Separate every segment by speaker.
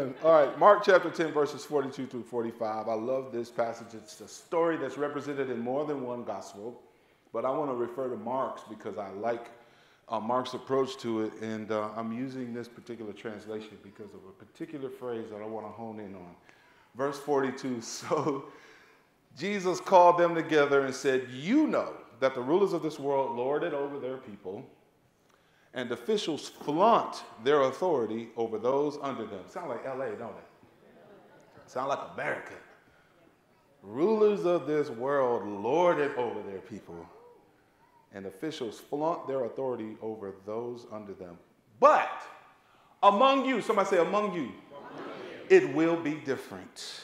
Speaker 1: All right, Mark chapter 10, verses 42 through 45. I love this passage. It's a story that's represented in more than one gospel, but I want to refer to Mark's because I like uh, Mark's approach to it, and uh, I'm using this particular translation because of a particular phrase that I want to hone in on. Verse 42 So Jesus called them together and said, You know that the rulers of this world lord it over their people and officials flaunt their authority over those under them. Sound like LA, don't it? Sound like America. Rulers of this world lord it over their people, and officials flaunt their authority over those under them. But among you, somebody say, among you, among you. it will be different.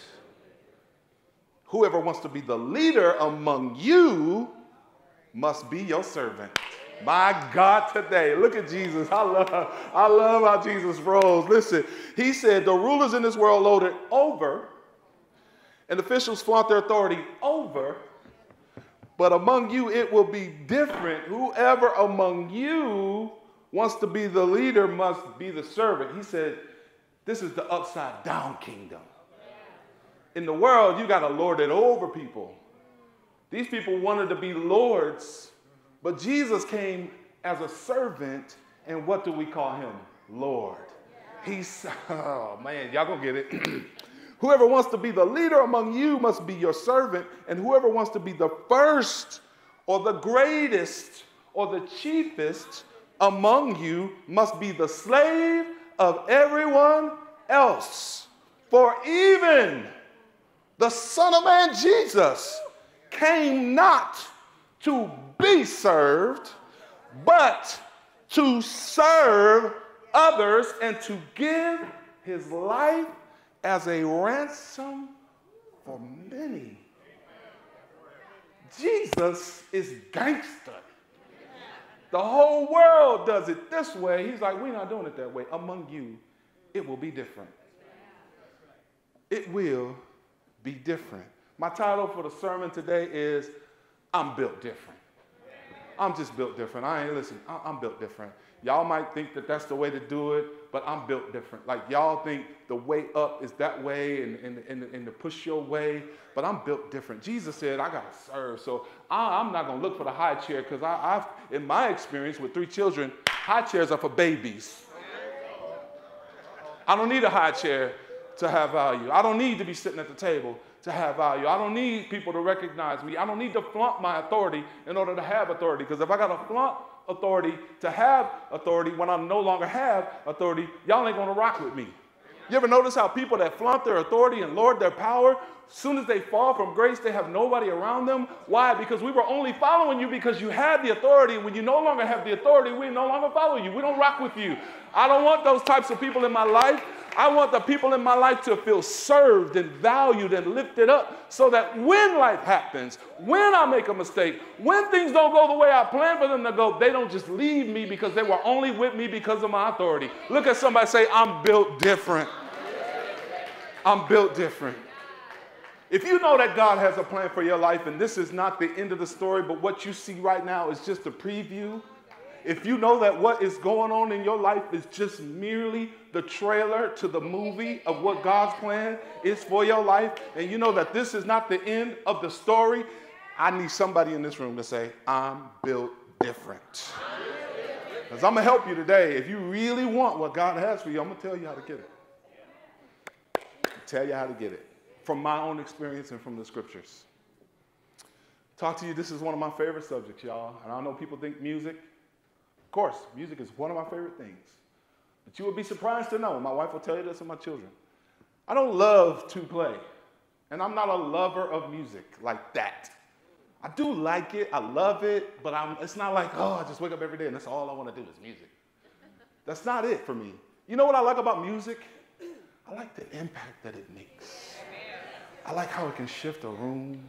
Speaker 1: Whoever wants to be the leader among you must be your servant. My God, today, look at Jesus. I love, I love how Jesus rose. Listen, he said, The rulers in this world loaded over, and officials flaunt their authority over, but among you it will be different. Whoever among you wants to be the leader must be the servant. He said, This is the upside down kingdom. In the world, you got to lord it over people. These people wanted to be lords but Jesus came as a servant, and what do we call him? Lord. He's, oh man, y'all gonna get it. whoever wants to be the leader among you must be your servant, and whoever wants to be the first or the greatest or the chiefest among you must be the slave of everyone else. For even the Son of Man Jesus came not to be served, but to serve others and to give his life as a ransom for many. Jesus is gangster. The whole world does it this way. He's like, we're not doing it that way. Among you, it will be different. It will be different. My title for the sermon today is I'm built different. I'm just built different. I ain't, listen, I'm built different. Y'all might think that that's the way to do it, but I'm built different. Like y'all think the way up is that way and, and, and, and to push your way, but I'm built different. Jesus said, I got to serve. So I, am not going to look for the high chair because I've, in my experience with three children, high chairs are for babies. I don't need a high chair to have value. I don't need to be sitting at the table to have value. I don't need people to recognize me. I don't need to flaunt my authority in order to have authority. Because if I got to flaunt authority to have authority when I no longer have authority, y'all ain't gonna rock with me. You ever notice how people that flaunt their authority and lord their power, soon as they fall from grace, they have nobody around them? Why? Because we were only following you because you had the authority. When you no longer have the authority, we no longer follow you. We don't rock with you. I don't want those types of people in my life. I want the people in my life to feel served and valued and lifted up so that when life happens, when I make a mistake, when things don't go the way I planned for them to go, they don't just leave me because they were only with me because of my authority. Look at somebody say, I'm built different. I'm built different. If you know that God has a plan for your life and this is not the end of the story, but what you see right now is just a preview, if you know that what is going on in your life is just merely the trailer to the movie of what God's plan is for your life, and you know that this is not the end of the story, I need somebody in this room to say, I'm built different. Because I'm going to help you today. If you really want what God has for you, I'm going to tell you how to get it. Tell you how to get it from my own experience and from the scriptures. Talk to you, this is one of my favorite subjects, y'all. And I know people think music. Of course, music is one of my favorite things. But you would be surprised to know, my wife will tell you this and my children. I don't love to play. And I'm not a lover of music like that. I do like it, I love it, but I'm, it's not like, oh, I just wake up every day and that's all I want to do is music. That's not it for me. You know what I like about music? I like the impact that it makes. I like how it can shift a room,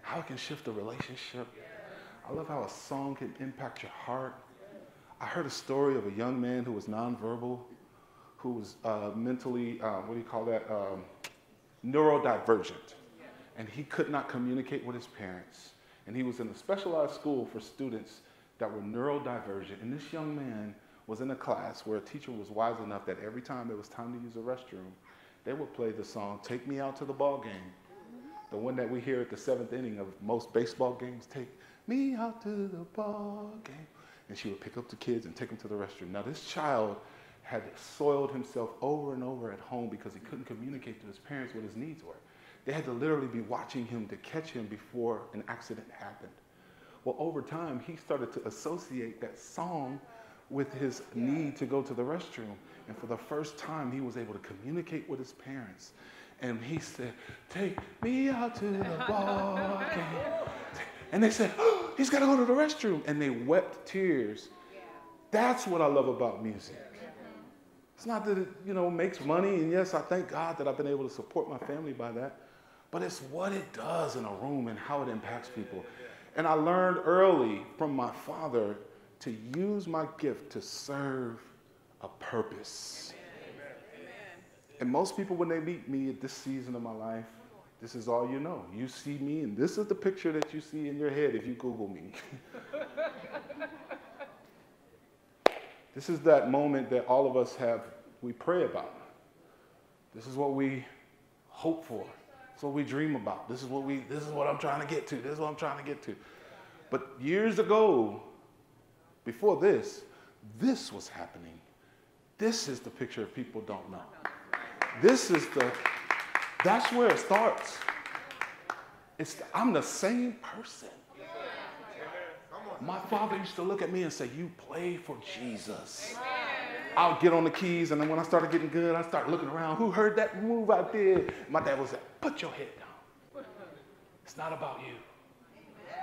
Speaker 1: how it can shift a relationship. I love how a song can impact your heart. I heard a story of a young man who was nonverbal, who was uh, mentally, uh, what do you call that, um, neurodivergent. And he could not communicate with his parents. And he was in a specialized school for students that were neurodivergent. And this young man was in a class where a teacher was wise enough that every time it was time to use the restroom, they would play the song "Take Me Out to the Ball Game," the one that we hear at the seventh inning of most baseball games. Take me out to the ball game, and she would pick up the kids and take them to the restroom. Now this child had soiled himself over and over at home because he couldn't communicate to his parents what his needs were. They had to literally be watching him to catch him before an accident happened. Well, over time, he started to associate that song with his need to go to the restroom. And for the first time, he was able to communicate with his parents. And he said, Take me out to the ball game. And they said, oh, He's got to go to the restroom. And they wept tears. That's what I love about music. Mm-hmm. It's not that it, you know, makes money, and yes, I thank God that I've been able to support my family by that, but it's what it does in a room and how it impacts people. And I learned early from my father to use my gift to serve a purpose. And most people, when they meet me at this season of my life, this is all you know. You see me, and this is the picture that you see in your head if you Google me. this is that moment that all of us have, we pray about. This is what we hope for. This is what we dream about. This is what we, this is what I'm trying to get to. This is what I'm trying to get to. But years ago, before this, this was happening. This is the picture people don't know. This is the, that's where it starts. It's, I'm the same person. My father used to look at me and say, You play for Jesus. I'll get on the keys, and then when I started getting good, I started looking around. Who heard that move I did? My dad would say, Put your head down. It's not about you.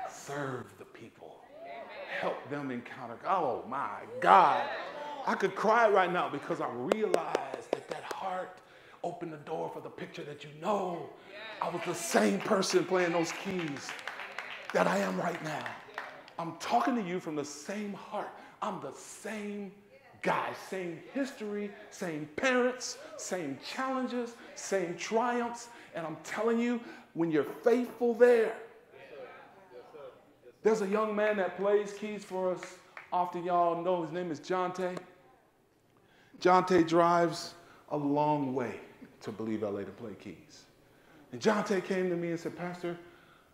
Speaker 1: Serve the people help them encounter. Oh my God. I could cry right now because I realized that that heart opened the door for the picture that you know. I was the same person playing those keys that I am right now. I'm talking to you from the same heart. I'm the same guy, same history, same parents, same challenges, same triumphs. And I'm telling you, when you're faithful there, there's a young man that plays keys for us. Often y'all know his name is Jonte. Jonte drives a long way to Believe LA to play keys. And John Jonte came to me and said, Pastor,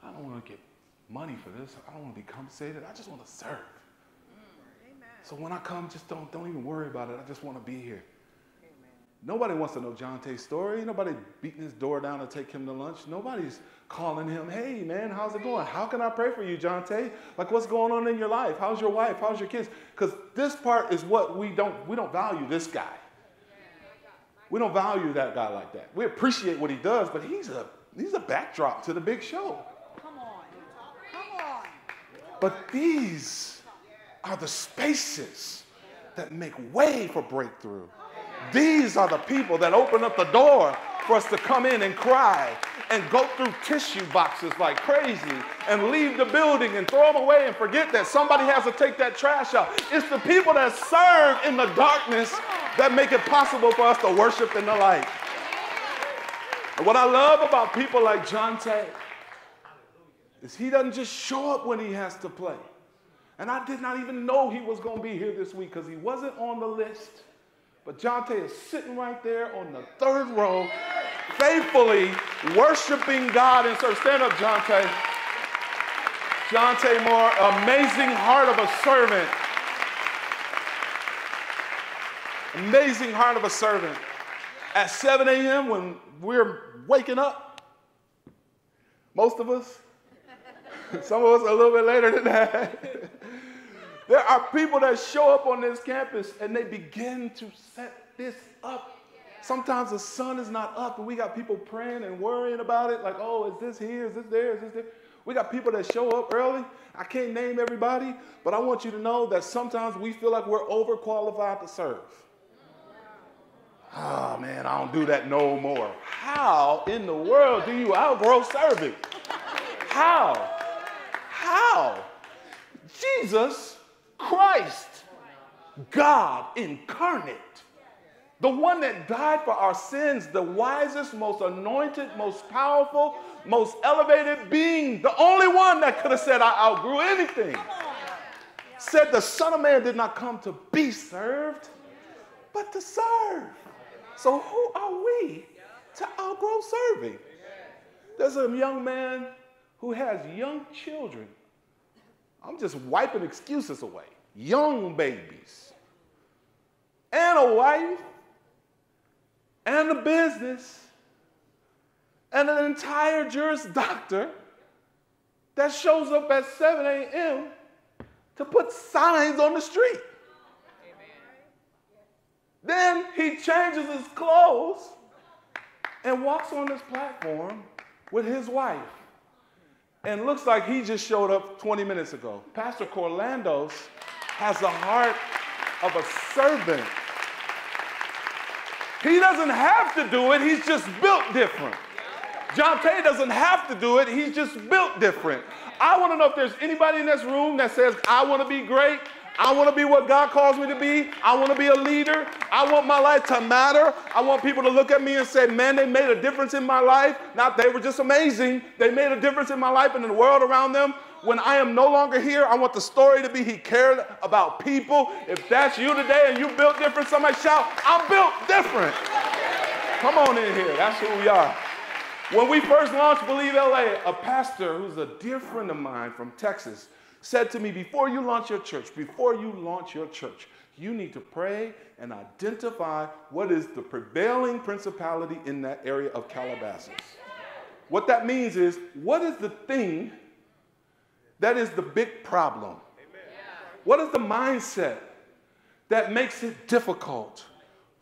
Speaker 1: I don't want to get money for this. I don't want to be compensated. I just want to serve. Mm, so when I come, just don't, don't even worry about it. I just want to be here. Nobody wants to know John Jonte's story. Nobody beating his door down to take him to lunch. Nobody's calling him, hey man, how's it going? How can I pray for you, John Jonte? Like what's going on in your life? How's your wife? How's your kids? Because this part is what we don't we don't value this guy. We don't value that guy like that. We appreciate what he does, but he's a he's a backdrop to the big show. Come on. Come on. But these are the spaces that make way for breakthrough. These are the people that open up the door for us to come in and cry and go through tissue boxes like crazy and leave the building and throw them away and forget that somebody has to take that trash out. It's the people that serve in the darkness that make it possible for us to worship in the light. And what I love about people like John Jonte is he doesn't just show up when he has to play. And I did not even know he was going to be here this week because he wasn't on the list. But Jonte is sitting right there on the third row, faithfully worshiping God and so stand up, Jonte. Jonte Moore, amazing heart of a servant. Amazing heart of a servant. At 7 a.m., when we're waking up, most of us, some of us a little bit later than that. There are people that show up on this campus and they begin to set this up. Sometimes the sun is not up and we got people praying and worrying about it like, oh, is this here? Is this there? Is this there? We got people that show up early. I can't name everybody, but I want you to know that sometimes we feel like we're overqualified to serve. Oh man, I don't do that no more. How in the world do you outgrow serving? How? How? Jesus Christ, God incarnate, the one that died for our sins, the wisest, most anointed, most powerful, most elevated being, the only one that could have said, I outgrew anything. said the Son of Man did not come to be served, but to serve. So who are we to outgrow serving? There's a young man who has young children. I'm just wiping excuses away. Young babies. And a wife. And a business. And an entire Juris Doctor that shows up at 7 a.m. to put signs on the street. Then he changes his clothes and walks on this platform with his wife. And looks like he just showed up 20 minutes ago. Pastor Corlandos has the heart of a servant. He doesn't have to do it, he's just built different. Jonte doesn't have to do it, he's just built different. I want to know if there's anybody in this room that says, I want to be great. I want to be what God calls me to be. I want to be a leader. I want my life to matter. I want people to look at me and say, man, they made a difference in my life. Not they were just amazing. They made a difference in my life and in the world around them. When I am no longer here, I want the story to be he cared about people. If that's you today and you built different, somebody shout, I'm built different. Come on in here. That's who we are. When we first launched Believe LA, a pastor who's a dear friend of mine from Texas said to me, Before you launch your church, before you launch your church, you need to pray and identify what is the prevailing principality in that area of Calabasas. What that means is, what is the thing that is the big problem? What is the mindset that makes it difficult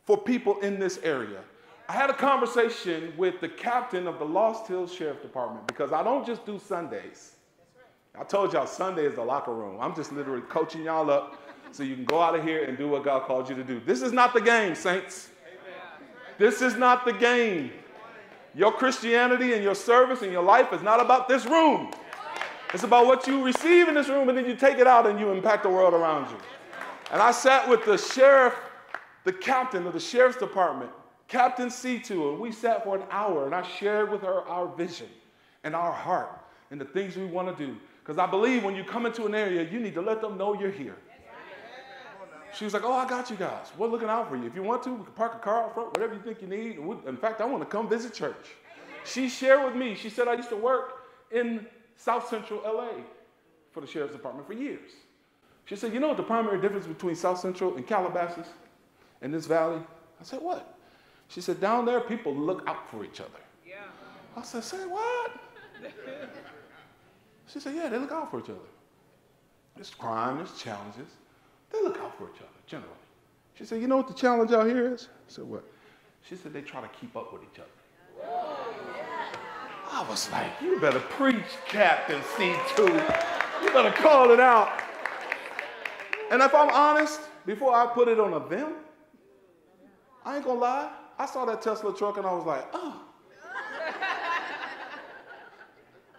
Speaker 1: for people in this area? I had a conversation with the captain of the Lost Hills Sheriff Department because I don't just do Sundays. I told y'all Sunday is the locker room. I'm just literally coaching y'all up so you can go out of here and do what God called you to do. This is not the game, saints. This is not the game. Your Christianity and your service and your life is not about this room. It's about what you receive in this room and then you take it out and you impact the world around you. And I sat with the sheriff, the captain of the sheriff's department, Captain Seetoo, and we sat for an hour and I shared with her our vision and our heart and the things we want to do. Because I believe when you come into an area, you need to let them know you're here. She was like, Oh, I got you guys. We're looking out for you. If you want to, we can park a car out front, whatever you think you need. In fact, I want to come visit church. She shared with me, she said, I used to work in South Central LA for the sheriff's department for years. She said, You know what the primary difference between South Central and Calabasas and this valley? I said, What? She said, Down there, people look out for each other. Yeah. I said, Say what? she said, Yeah, they look out for each other. There's crime, there's challenges. They look out for each other, generally. She said, You know what the challenge out here is? I said, What? She said, They try to keep up with each other. I was like, You better preach, Captain Seetoo. You better call it out. And if I'm honest, before I put it on a them, I ain't gonna lie, I saw that Tesla truck and I was like, oh.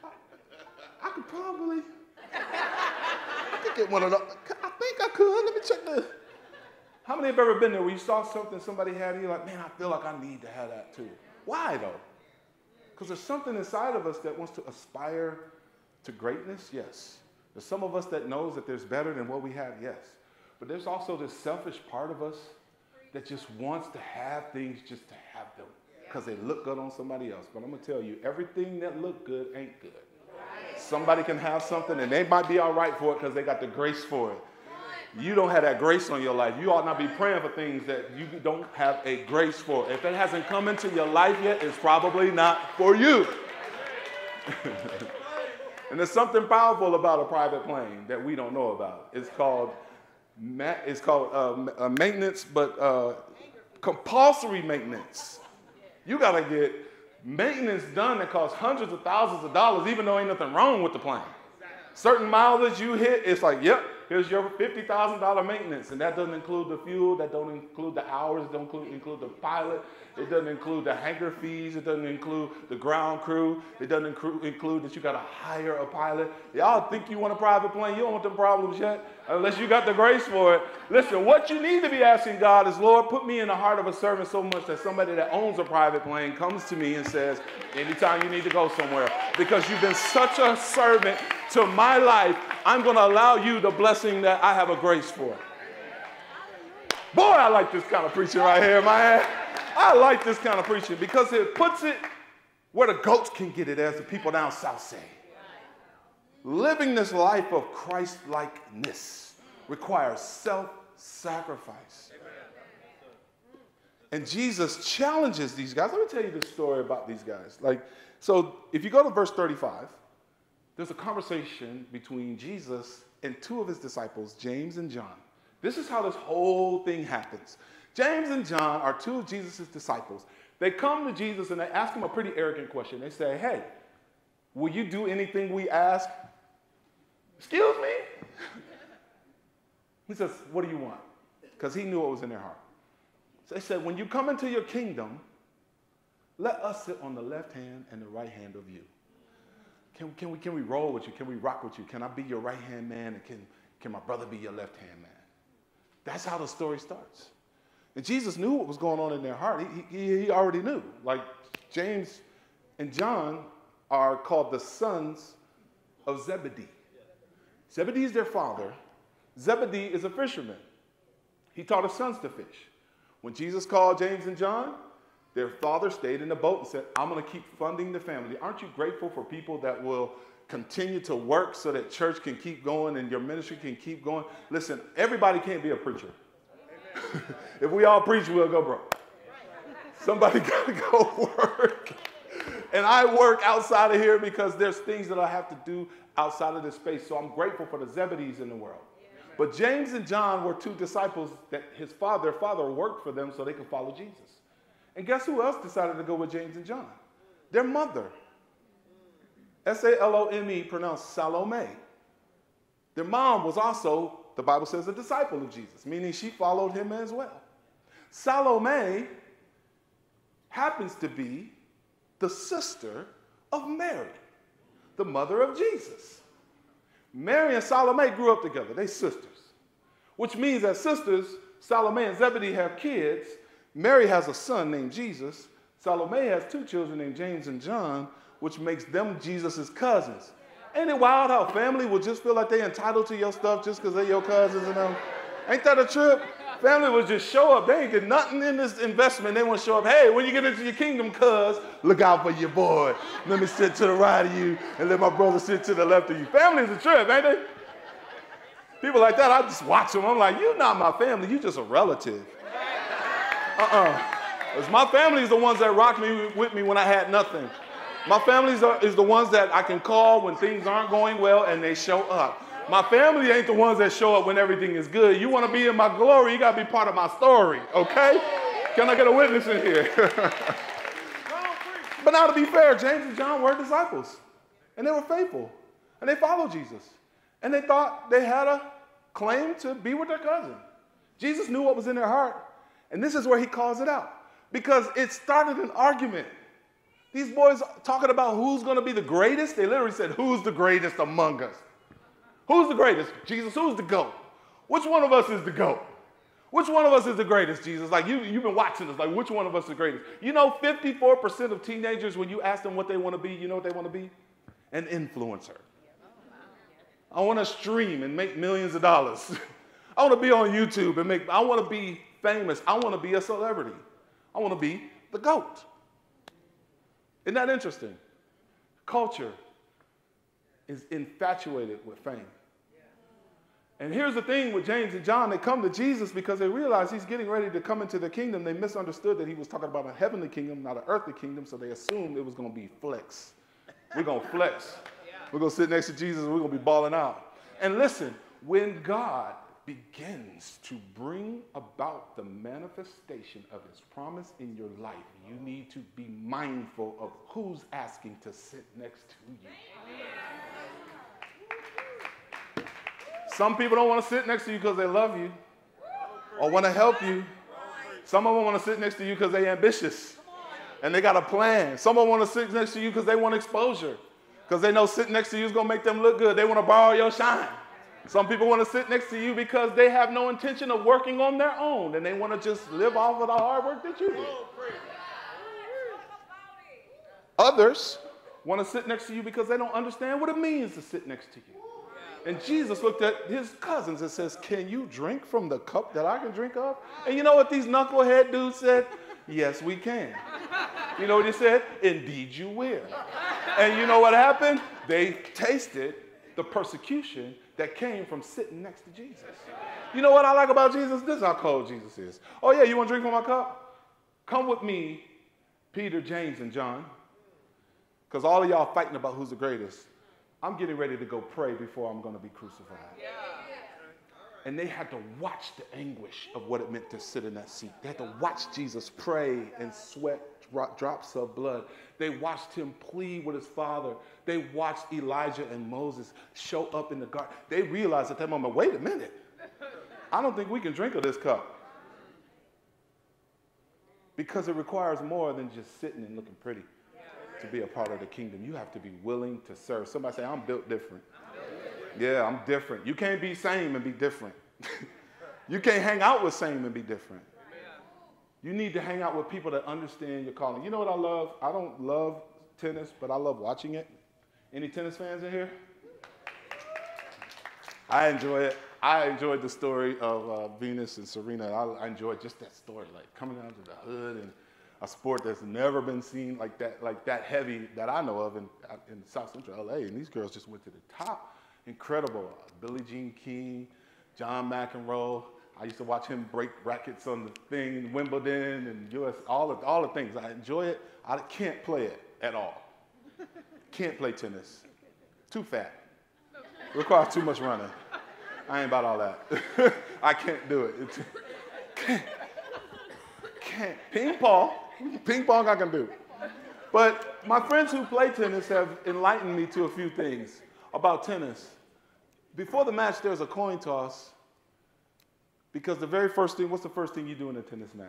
Speaker 1: I, I could probably, I could get one of those. I think I could. Let me check the. How many have ever been there where you saw something somebody had and you're like, man, I feel like I need to have that too? Why though? Because there's something inside of us that wants to aspire to greatness, yes. There's some of us that knows that there's better than what we have, yes. But there's also this selfish part of us that just wants to have things just to have them because they look good on somebody else. But I'm going to tell you, everything that look good ain't good. Somebody can have something and they might be all right for it because they got the grace for it. You don't have that grace on your life. You ought not be praying for things that you don't have a grace for. If it hasn't come into your life yet, it's probably not for you. and there's something powerful about a private plane that we don't know about. It's called it's called uh, uh, maintenance, but uh, compulsory maintenance. You got to get maintenance done that costs hundreds of thousands of dollars, even though ain't nothing wrong with the plane. Certain mileage you hit, it's like, yep, here's your $50,000 maintenance. And that doesn't include the fuel, that don't include the hours, it don't include, include the pilot, it doesn't include the hangar fees. It doesn't include the ground crew. It doesn't include that you got to hire a pilot. Y'all think you want a private plane. You don't want them problems yet unless you got the grace for it. Listen, what you need to be asking God is, Lord, put me in the heart of a servant so much that somebody that owns a private plane comes to me and says, anytime you need to go somewhere, because you've been such a servant to my life, I'm going to allow you the blessing that I have a grace for. Boy, I like this kind of preaching right here, man. I like this kind of preaching because it puts it where the goats can get it, as the people down south say. Living this life of Christ likeness requires self sacrifice. And Jesus challenges these guys. Let me tell you the story about these guys. Like, so if you go to verse 35, there's a conversation between Jesus and two of his disciples, James and John. This is how this whole thing happens. James and John are two of Jesus' disciples. They come to Jesus and they ask him a pretty arrogant question. They say, Hey, will you do anything we ask? Excuse me? he says, What do you want? Because he knew what was in their heart. So they said, When you come into your kingdom, let us sit on the left hand and the right hand of you. Can, can, we, can we roll with you? Can we rock with you? Can I be your right hand man? And can, can my brother be your left hand man? That's how the story starts. And Jesus knew what was going on in their heart. He, he, he already knew. Like James and John are called the sons of Zebedee. Zebedee is their father. Zebedee is a fisherman. He taught his sons to fish. When Jesus called James and John, their father stayed in the boat and said, I'm going to keep funding the family. Aren't you grateful for people that will continue to work so that church can keep going and your ministry can keep going? Listen, everybody can't be a preacher. if we all preach, we'll go broke. Somebody got to go work. And I work outside of here because there's things that I have to do outside of this space. So I'm grateful for the Zebedees in the world. But James and John were two disciples that his father, their father worked for them so they could follow Jesus. And guess who else decided to go with James and John? Their mother. S A L O M E, pronounced Salome. Their mom was also, the Bible says, a disciple of Jesus, meaning she followed him as well. Salome happens to be the sister of Mary, the mother of Jesus. Mary and Salome grew up together. They sisters, which means that sisters, Salome and Zebedee have kids. Mary has a son named Jesus. Salome has two children named James and John, which makes them Jesus' cousins. Ain't it wild how family will just feel like they're entitled to your stuff just because they're your cousins and them? Ain't that a trip? Family will just show up. They ain't get nothing in this investment. They want to show up. Hey, when you get into your kingdom, cuz, look out for your boy. Let me sit to the right of you and let my brother sit to the left of you. Family's a trip, ain't they? People like that, I just watch them. I'm like, you're not my family. You're just a relative. Uh-uh. My family is the ones that rocked me with me when I had nothing. My family is the ones that I can call when things aren't going well and they show up. My family ain't the ones that show up when everything is good. You want to be in my glory, you got to be part of my story, okay? Can I get a witness in here? but now, to be fair, James and John were disciples, and they were faithful, and they followed Jesus, and they thought they had a claim to be with their cousin. Jesus knew what was in their heart, and this is where he calls it out because it started an argument. These boys talking about who's going to be the greatest. They literally said, Who's the greatest among us? Who's the greatest? Jesus, who's the GOAT? Which one of us is the GOAT? Which one of us is the greatest, Jesus? Like, you, you've been watching this. Like, which one of us is the greatest? You know, 54% of teenagers, when you ask them what they want to be, you know what they want to be? An influencer. I want to stream and make millions of dollars. I want to be on YouTube and make, I want to be famous. I want to be a celebrity. I want to be the GOAT. Isn't that interesting? Culture is infatuated with fame. And here's the thing with James and John, they come to Jesus because they realize he's getting ready to come into the kingdom. They misunderstood that he was talking about a heavenly kingdom, not an earthly kingdom, so they assumed it was going to be flex. We're going to flex. We're going to sit next to Jesus and we're going to be balling out. And listen, when God begins to bring about the manifestation of his promise in your life, you need to be mindful of who's asking to sit next to you. Some people don't want to sit next to you because they love you or want to help you. Some of them want to sit next to you because they're ambitious and they got a plan. Some of them want to sit next to you because they want exposure because they know sitting next to you is going to make them look good. They want to borrow your shine. Some people want to sit next to you because they have no intention of working on their own and they want to just live off of the hard work that you did. Others want to sit next to you because they don't understand what it means to sit next to you. And Jesus looked at his cousins and says, Can you drink from the cup that I can drink of? And you know what these knucklehead dudes said? Yes, we can. You know what he said? Indeed, you will. And you know what happened? They tasted the persecution that came from sitting next to Jesus. You know what I like about Jesus? This is how cold Jesus is. Oh, yeah, you want to drink from my cup? Come with me, Peter, James, and John. Because all of y'all fighting about who's the greatest. I'm getting ready to go pray before I'm going to be crucified. And they had to watch the anguish of what it meant to sit in that seat. They had to watch Jesus pray and sweat drops of blood. They watched him plead with his father. They watched Elijah and Moses show up in the garden. They realized at that moment wait a minute, I don't think we can drink of this cup. Because it requires more than just sitting and looking pretty to be a part of the kingdom. You have to be willing to serve. Somebody say, I'm built different. Yeah, I'm different. You can't be same and be different. you can't hang out with same and be different. You need to hang out with people that understand your calling. You know what I love? I don't love tennis, but I love watching it. Any tennis fans in here? I enjoy it. I enjoyed the story of uh, Venus and Serena. I, I enjoyed just that story, like coming out of the hood and a sport that's never been seen like that, like that heavy that I know of in, in South Central LA. And these girls just went to the top. Incredible. Billie Jean King, John McEnroe. I used to watch him break rackets on the thing, Wimbledon and US, all the, all the things. I enjoy it. I can't play it at all. Can't play tennis. Too fat. Requires too much running. I ain't about all that. I can't do it. Can't, can't. Ping pong. Ping pong I can do. But my friends who play tennis have enlightened me to a few things about tennis. Before the match, there's a coin toss because the very first thing, what's the first thing you do in a tennis match?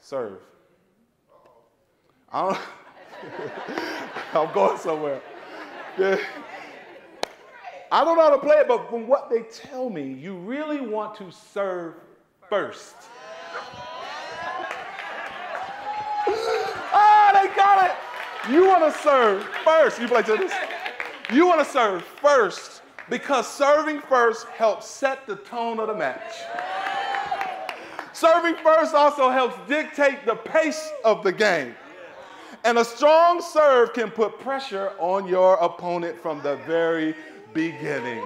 Speaker 1: Serve. I am going somewhere. Yeah. I don't know how to play it, but from what they tell me, you really want to serve first. Ah, they got it. You want to serve first. You play tennis? You want to serve first because serving first helps set the tone of the match. Serving first also helps dictate the pace of the game. And a strong serve can put pressure on your opponent from the very beginning.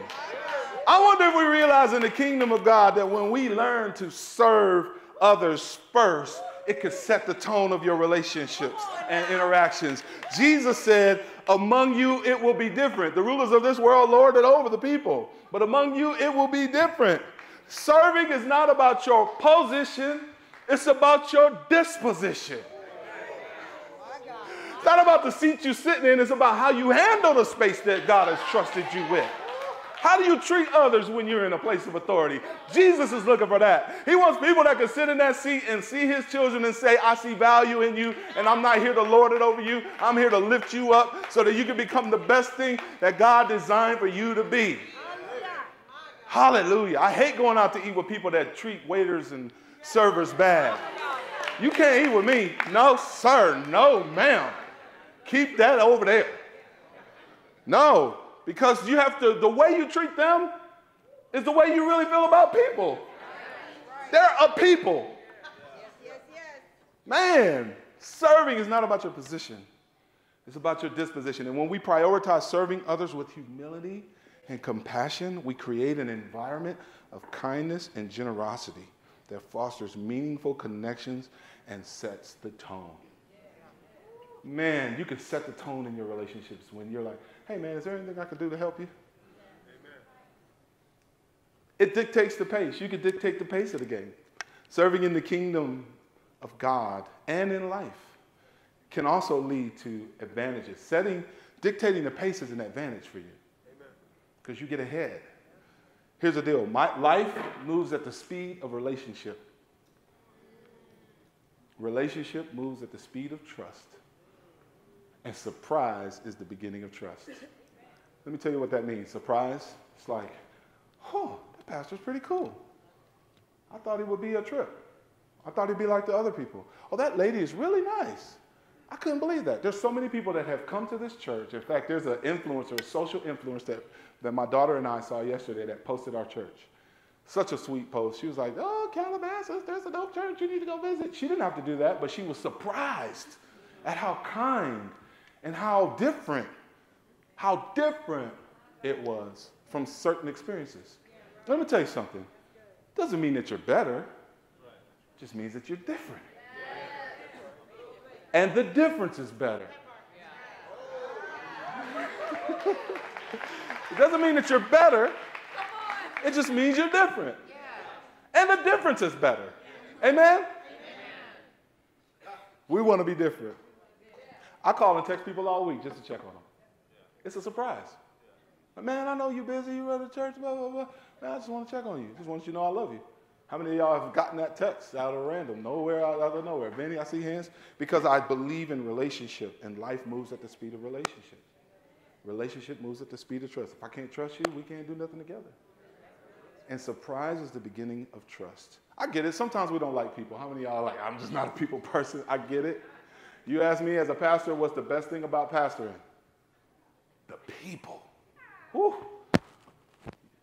Speaker 1: I wonder if we realize in the kingdom of God that when we learn to serve others first, it could set the tone of your relationships and interactions. Jesus said, Among you it will be different. The rulers of this world lord it over the people, but among you it will be different. Serving is not about your position, it's about your disposition. It's not about the seat you're sitting in, it's about how you handle the space that God has trusted you with. How do you treat others when you're in a place of authority? Jesus is looking for that. He wants people that can sit in that seat and see his children and say, I see value in you, and I'm not here to lord it over you. I'm here to lift you up so that you can become the best thing that God designed for you to be. Hallelujah. I hate going out to eat with people that treat waiters and servers bad. You can't eat with me. No, sir. No, ma'am. Keep that over there. No, because you have to, the way you treat them is the way you really feel about people. They're a people. Man, serving is not about your position, it's about your disposition. And when we prioritize serving others with humility and compassion, we create an environment of kindness and generosity that fosters meaningful connections and sets the tone. Man, you can set the tone in your relationships when you're like, hey man, is there anything I can do to help you? Amen. It dictates the pace. You can dictate the pace of the game. Serving in the kingdom of God and in life can also lead to advantages. Setting, dictating the pace is an advantage for you because you get ahead. Here's the deal My, life moves at the speed of relationship. Relationship moves at the speed of trust. And surprise is the beginning of trust. Let me tell you what that means. Surprise, it's like, oh, that pastor's pretty cool. I thought he would be a trip. I thought he'd be like the other people. Oh, that lady is really nice. I couldn't believe that. There's so many people that have come to this church. In fact, there's an influencer, a social influence that, that my daughter and I saw yesterday that posted our church. Such a sweet post. She was like, Oh, Calabasas, there's a dope church. You need to go visit. She didn't have to do that, but she was surprised at how kind and how different, how different it was from certain experiences. Let me tell you something. Doesn't mean that you're better, just means that you're different. And the difference is better. it doesn't mean that you're better, it just means you're different. And the difference is better. Amen? We want to be different. I call and text people all week just to check on them. It's a surprise. Man, I know you're busy, you run the church, blah, blah, blah. Man, I just want to check on you. Just want you to know I love you. How many of y'all have gotten that text out of random, nowhere out of nowhere? Benny, I see hands. Because I believe in relationship, and life moves at the speed of relationship. Relationship moves at the speed of trust. If I can't trust you, we can't do nothing together. And surprise is the beginning of trust. I get it. Sometimes we don't like people. How many y'all like, I'm just not a people person? I get it. You ask me as a pastor, what's the best thing about pastoring? The people. Whew.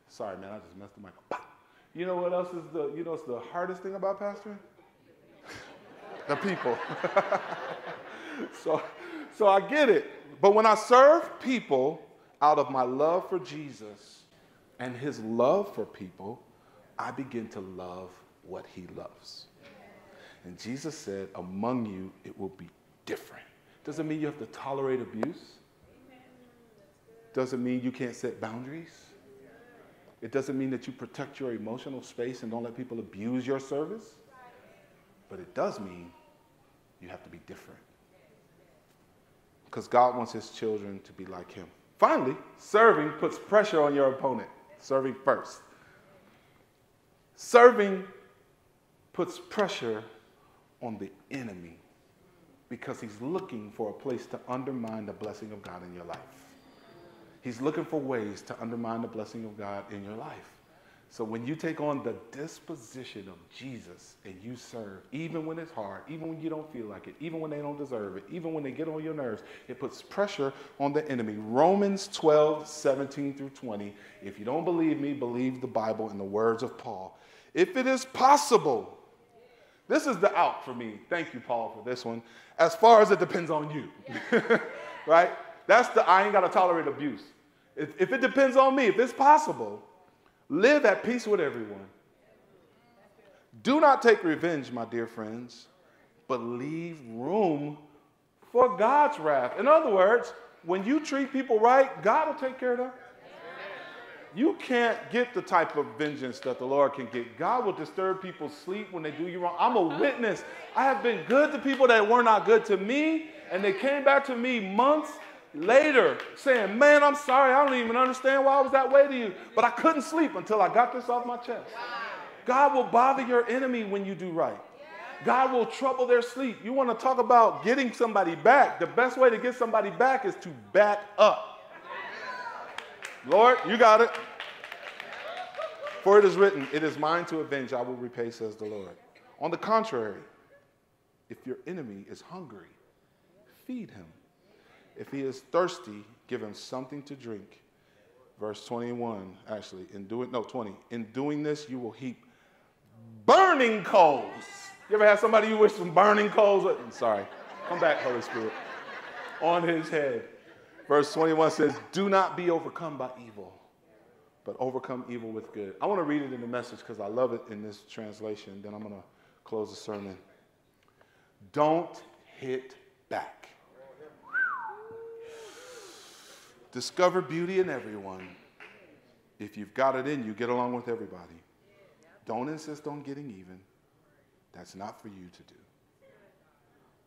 Speaker 1: Sorry, man, I just messed the mic up. You know what else is the, you know what's the hardest thing about pastoring? the people. so, so I get it. But when I serve people out of my love for Jesus and his love for people, I begin to love what he loves. And Jesus said, Among you, it will be different. Doesn't mean you have to tolerate abuse. Doesn't mean you can't set boundaries. It doesn't mean that you protect your emotional space and don't let people abuse your service. But it does mean you have to be different. Because God wants his children to be like him. Finally, serving puts pressure on your opponent. Serving first. Serving puts pressure on the enemy because he's looking for a place to undermine the blessing of God in your life. He's looking for ways to undermine the blessing of God in your life. So when you take on the disposition of Jesus and you serve, even when it's hard, even when you don't feel like it, even when they don't deserve it, even when they get on your nerves, it puts pressure on the enemy. Romans 12, 17 through 20. If you don't believe me, believe the Bible and the words of Paul. If it is possible, this is the out for me. Thank you, Paul, for this one. As far as it depends on you, right? That's the I ain't got to tolerate abuse. If, if it depends on me, if it's possible, live at peace with everyone. Do not take revenge, my dear friends, but leave room for God's wrath. In other words, when you treat people right, God will take care of them. You can't get the type of vengeance that the Lord can get. God will disturb people's sleep when they do you wrong. I'm a uh-huh. witness. I have been good to people that were not good to me, and they came back to me months later saying, Man, I'm sorry. I don't even understand why I was that way to you. But I couldn't sleep until I got this off my chest. God will bother your enemy when you do right. God will trouble their sleep. You want to talk about getting somebody back? The best way to get somebody back is to back up. Lord, you got it. For it is written, It is mine to avenge, I will repay, says the Lord. On the contrary, if your enemy is hungry, feed him. If he is thirsty, give him something to drink. Verse 21, actually, in doing, no, 20. In doing this, you will heap burning coals. You ever had somebody you wish some burning coals? Sorry. Come back, Holy Spirit. On his head. Verse 21 says, Do not be overcome by evil, but overcome evil with good. I want to read it in the message because I love it in this translation. Then I'm going to close the sermon. Don't hit back. Discover beauty in everyone. If you've got it in you, get along with everybody. Don't insist on getting even. That's not for you to do.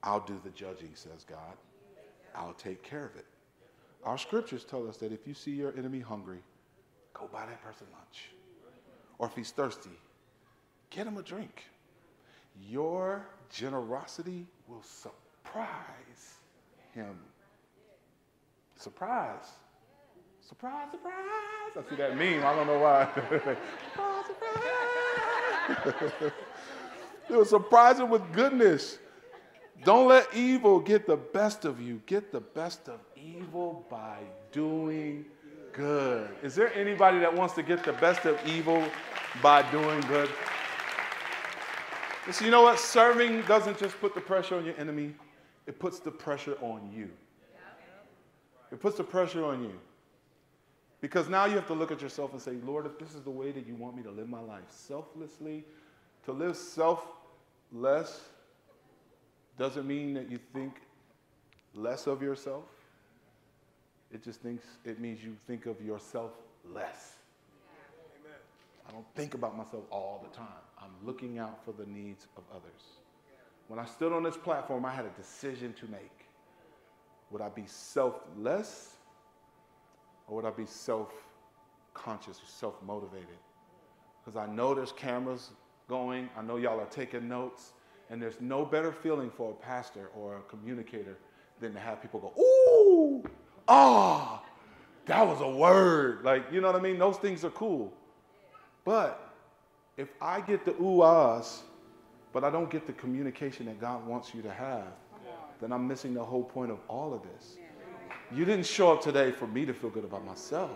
Speaker 1: I'll do the judging, says God. I'll take care of it. Our scriptures tell us that if you see your enemy hungry, go buy that person lunch. Or if he's thirsty, get him a drink. Your generosity will surprise him. Surprise. Surprise, surprise. I see that meme. I don't know why. surprise, surprise. it will surprise him with goodness. Don't let evil get the best of you. Get the best of evil by doing good. Is there anybody that wants to get the best of evil by doing good? So, you know what? Serving doesn't just put the pressure on your enemy, it puts the pressure on you. It puts the pressure on you. Because now you have to look at yourself and say, Lord, if this is the way that you want me to live my life selflessly, to live selfless doesn't mean that you think less of yourself. It just thinks it means you think of yourself less. Amen. I don't think about myself all the time. I'm looking out for the needs of others. When I stood on this platform, I had a decision to make. Would I be selfless or would I be self conscious or self motivated? Because I know there's cameras going, I know y'all are taking notes, and there's no better feeling for a pastor or a communicator than to have people go, ooh, ah, that was a word. Like, you know what I mean? Those things are cool. But if I get the ooh ahs, but I don't get the communication that God wants you to have, then I'm missing the whole point of all of this. You didn't show up today for me to feel good about myself.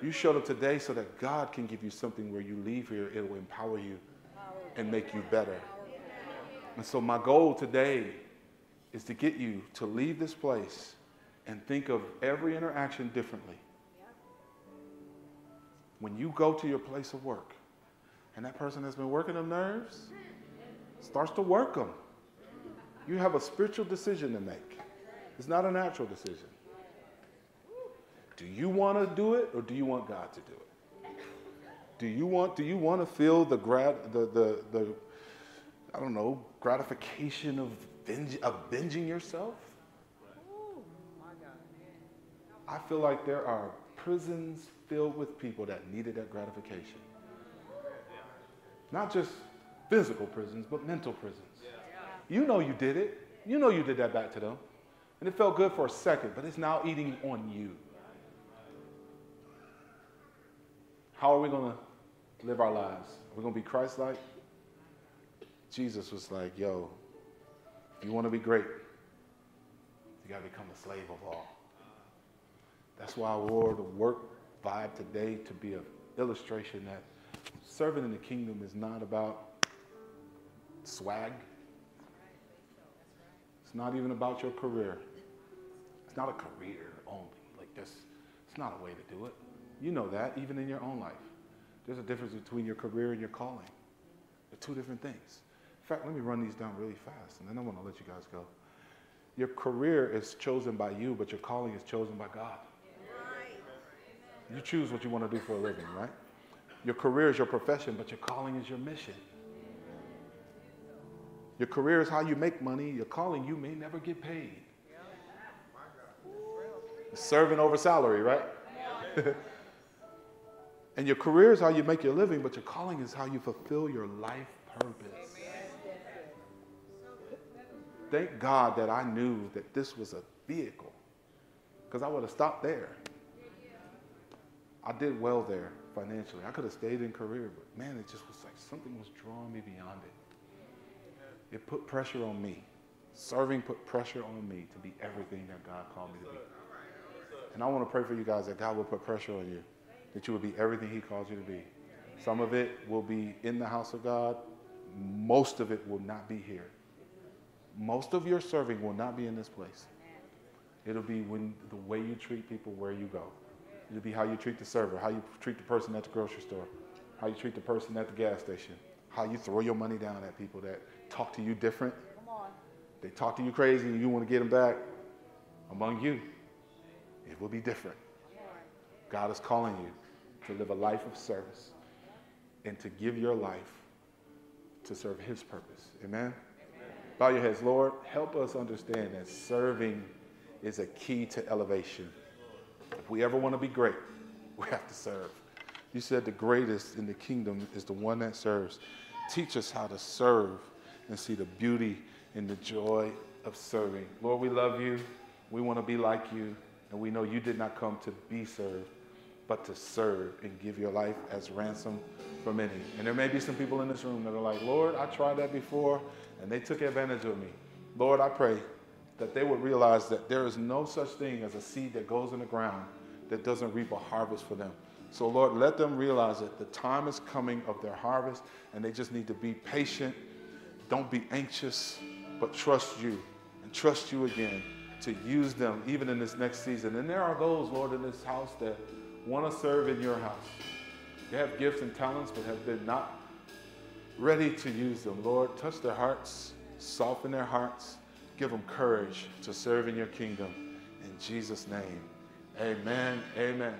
Speaker 1: You showed up today so that God can give you something where you leave here, it will empower you and make you better. And so, my goal today is to get you to leave this place and think of every interaction differently. When you go to your place of work and that person has been working them nerves, starts to work them. You have a spiritual decision to make. It's not a natural decision. Do you want to do it or do you want God to do it? Do you want, do you want to feel the, grad, the, the, the, I don't know, gratification of, binge, of binging yourself? I feel like there are prisons filled with people that needed that gratification. Not just physical prisons, but mental prisons. You know you did it. You know you did that back to them. And it felt good for a second, but it's now eating on you. How are we going to live our lives? Are we going to be Christ like? Jesus was like, yo, if you want to be great, you got to become a slave of all. That's why I wore the work vibe today to be an illustration that serving in the kingdom is not about swag. It's not even about your career. It's not a career only. Like this, it's not a way to do it. You know that, even in your own life. There's a difference between your career and your calling. They're two different things. Fact, let me run these down really fast, and then I want to let you guys go. Your career is chosen by you, but your calling is chosen by God. You choose what you want to do for a living, right? Your career is your profession, but your calling is your mission. Your career is how you make money. Your calling, you may never get paid. Serving over salary, right? and your career is how you make your living, but your calling is how you fulfill your life purpose. Thank God that I knew that this was a vehicle because I would have stopped there. I did well there financially. I could have stayed in career, but man, it just was like something was drawing me beyond it. It put pressure on me. Serving put pressure on me to be everything that God called me to be. And I want to pray for you guys that God will put pressure on you, that you will be everything He calls you to be. Some of it will be in the house of God, most of it will not be here. Most of your serving will not be in this place. It'll be when the way you treat people where you go. It'll be how you treat the server, how you treat the person at the grocery store, how you treat the person at the gas station, how you throw your money down at people that talk to you different. They talk to you crazy and you want to get them back. Among you, it will be different. God is calling you to live a life of service and to give your life to serve His purpose. Amen? Amen? Bow your heads. Lord, help us understand that serving is a key to elevation. If we ever want to be great, we have to serve. You said the greatest in the kingdom is the one that serves. Teach us how to serve and see the beauty and the joy of serving. Lord, we love you. We want to be like you. And we know you did not come to be served, but to serve and give your life as ransom for many. And there may be some people in this room that are like, Lord, I tried that before and they took advantage of me. Lord, I pray that they would realize that there is no such thing as a seed that goes in the ground that doesn't reap a harvest for them. So, Lord, let them realize that the time is coming of their harvest and they just need to be patient. Don't be anxious, but trust you and trust you again to use them even in this next season. And there are those, Lord, in this house that want to serve in your house. They have gifts and talents, but have been not ready to use them. Lord, touch their hearts, soften their hearts, give them courage to serve in your kingdom. In Jesus' name, amen. Amen.